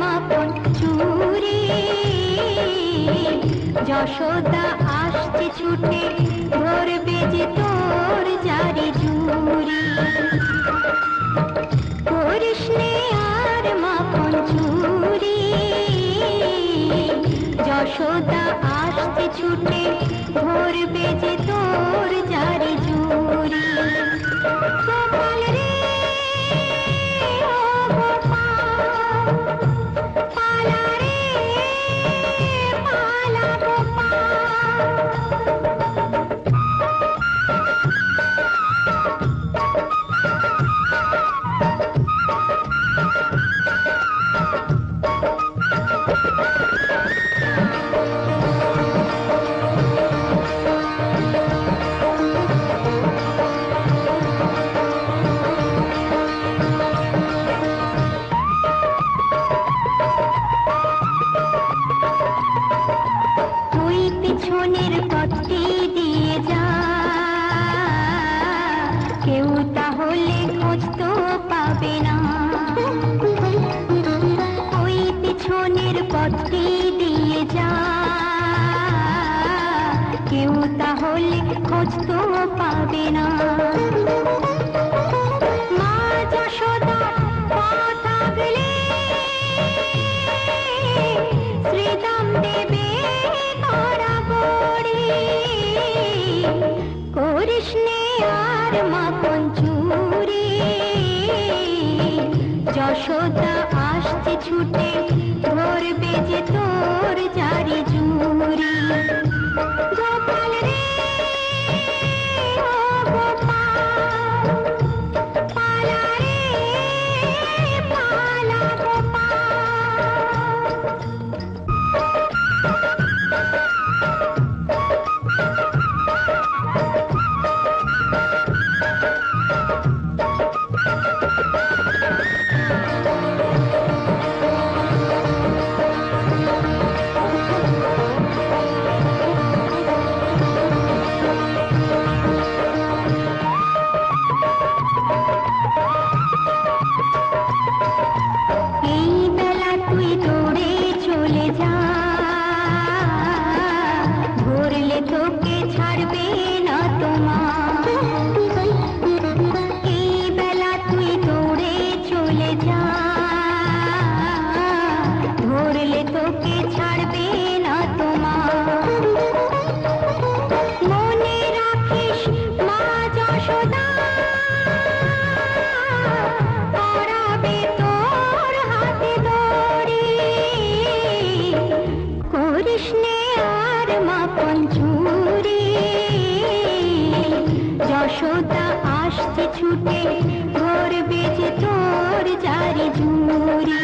মাখন চুরি যশোদা আসছে ছুটে, ধরবে যে তোর জারি জুরি নে আর মাখন চুরি যশোদা আসছে ছুটে, ধরবে যে পিছনের পথটি দিয়ে যা। কেউ তাহলে খোঁজ তো পাবে না। ওই পিছনের পথটি দিয়ে যা। কেউ তাহলে খোঁজ তো পাবে না। আর মনে রাখিস মা যশোদা যশোদা আসছে ছুটে ধরবে বেজে তোর জারি ঝুরি